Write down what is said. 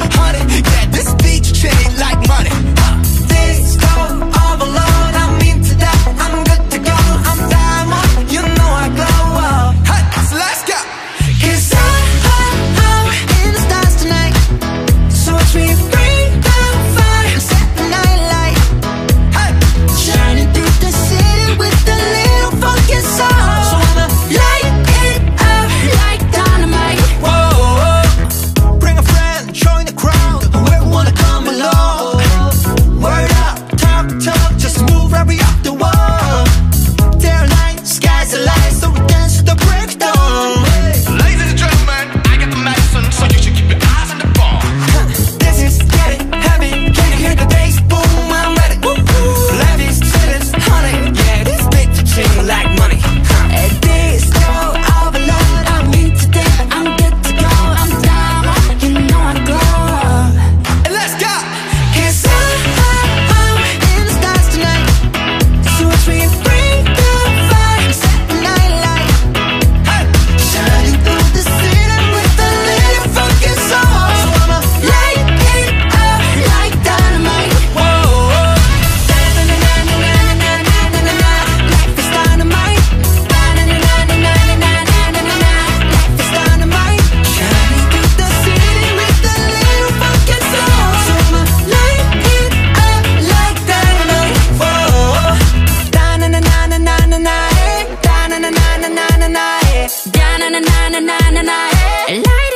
honey na na na na na na na. na Hey.